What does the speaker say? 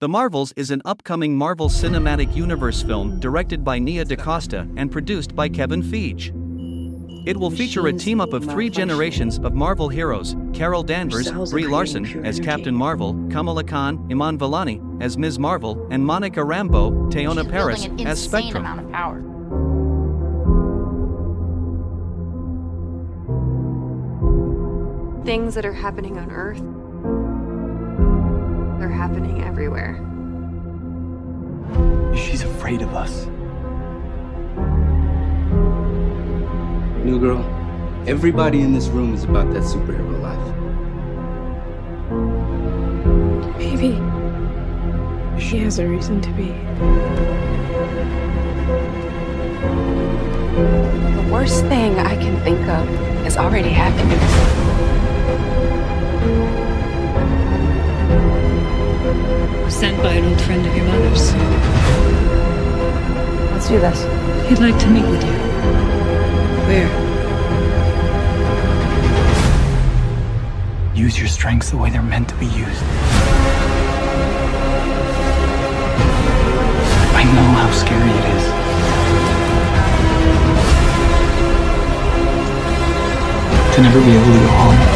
The Marvels is an upcoming Marvel Cinematic Universe film directed by Nia DaCosta and produced by Kevin Feige. It will feature a team up of three generations of Marvel heroes Carol Danvers, Brie Larson as Captain Marvel, Kamala Khan, Iman Vellani as Ms. Marvel, and Monica Rambeau, Teyonah Parris as Spectrum. amount of power. Things that are happening on Earth, they're happening everywhere. She's afraid of us. New girl, everybody in this room is about that superhero life. Maybe she has a reason to be. The worst thing I can think of is already happening. Sent by an old friend of your mother's. Let's do this. He'd like to meet with you. Where? Use your strengths the way they're meant to be used. I know how scary it is. To never be able to go home.